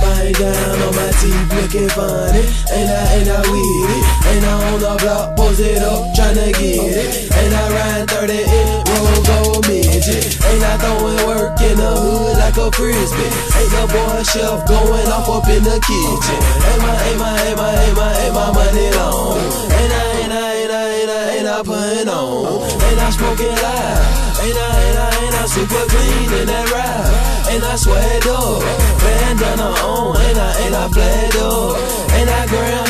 Buying down on my teeth looking funny? Ain't I, ain't I with it? Ain't I on the block, post it up, tryna get it? Ain't I riding 30 in roll gold midget? Ain't I throwing work in the hood like a frisbee? Ain't the boy chef going off up in the kitchen? Ain't my, ain't my, ain't my, ain't my, ain't my money long? Ain't I, ain't I, ain't I, ain't I, ain't I putting on? Ain't I smoking loud? Ain't I, ain't I, ain't I super clean in that ride? Ain't I sweat up? Bandana on, ain't I, ain't I flat up? Ain't I grand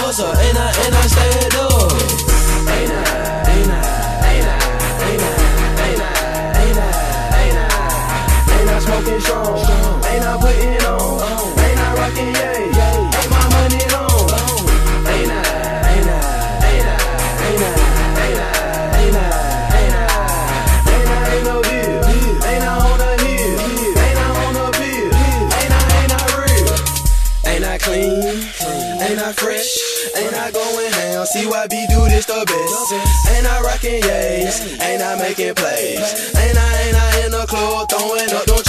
Ain't I fresh? Ain't I going ham? CYB do this the best. Ain't I rocking yays? Ain't I making plays? Ain't I, ain't I in the club throwing up them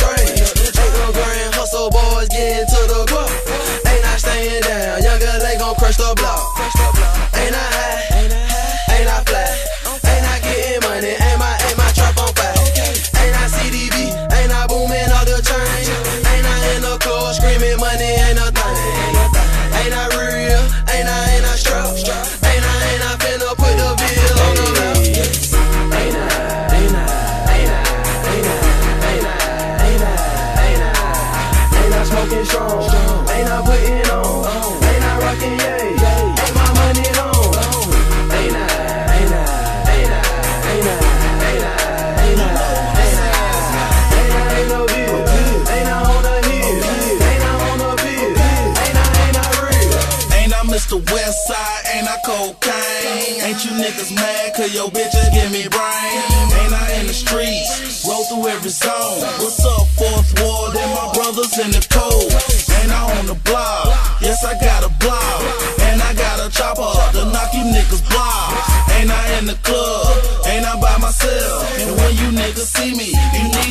Ain't I cocaine? Ain't you niggas mad cause your bitches give me brain? Ain't I in the streets? Roll through every zone. What's up, fourth ward? And my brothers in the cold. Ain't I on the block? Yes, I got a block. And I got a chopper to knock you niggas block. Ain't I in the club? Ain't I by myself? And when you niggas see me, you need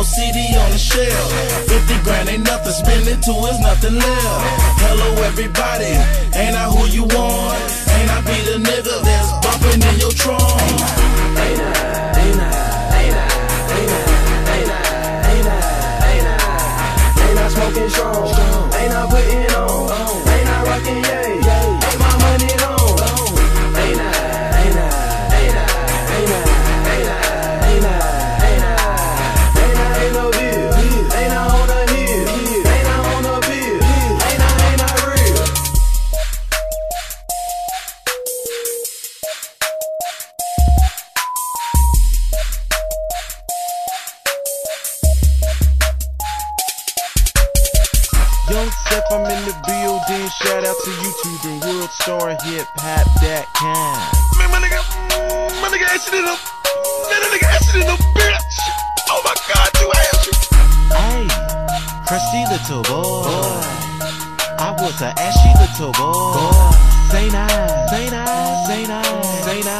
no CD on the shelf. 50 grand ain't nothing, spend it to is nothing left. Hello everybody, ain't I who you want? Ain't I be the nigga that's bumping in your trunk? Ain't I, ain't I, Steph, I'm in the building. Shout out to YouTube and World Star Hip Hop that kind. Man, my nigga, my nigga acid in a, man, nigga acid in a bitch. Oh my god, you ass. Hey, crusty little boy. I was a ashy little boy. Say nice, say nice, say nice, say nice.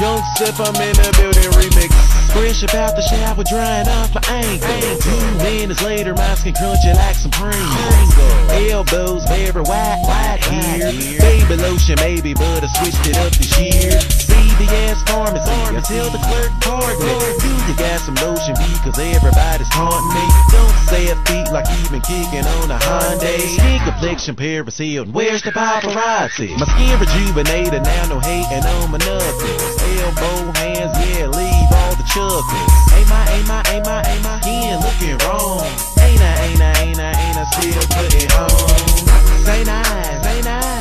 Young Steph, I'm in the building remix. Fresh about the shower, drying off my ankle. Two minutes later, my skin crunchy like some Pringles. Elbows very white, white here. Baby lotion, maybe, but I switched it up this year. CVS pharmacy until the clerk pardon me. Do you got some lotion because everybody's taunting like kicking on a Hyundai. Skin complexion, Paris Hilton. Where's the paparazzi? My skin rejuvenated, now no hating on my knuckles. Elbow, hands, yeah, leave all the chuckles. Ain't my, ain't my, ain't my, ain't my skin looking wrong. Ain't I, ain't I, ain't I, ain't I still putting on? Say nice, say nice,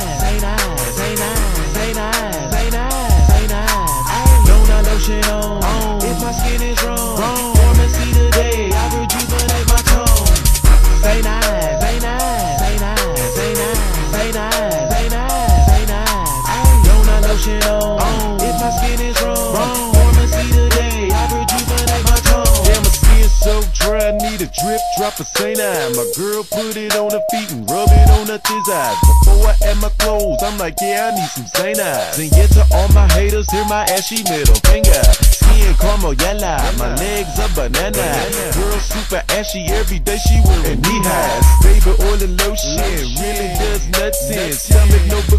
I. My girl put it on her feet and rub it on her thighs. Before I add my clothes, I'm like, yeah, I need some St. Ives. And yet to all my haters, hear my ashy middle finger. Skin caramel yellow, my legs a banana. Girl super ashy, every day she wearing knee highs. Baby oil and lotion, really does nothing. Stomach notebook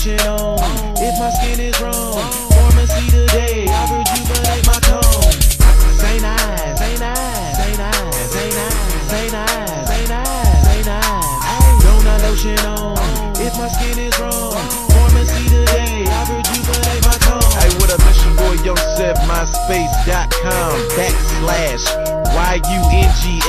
lotion on, if my skin is wrong. Pharmacy today, I rejuvenate my tone. St. Ives, St. Ives, St. Ives. Donut lotion on, if my skin is wrong. Pharmacy today, I rejuvenate my tone. Hey, what up, boy myspace.com backslash Y-U-N-G-S-E-V-H.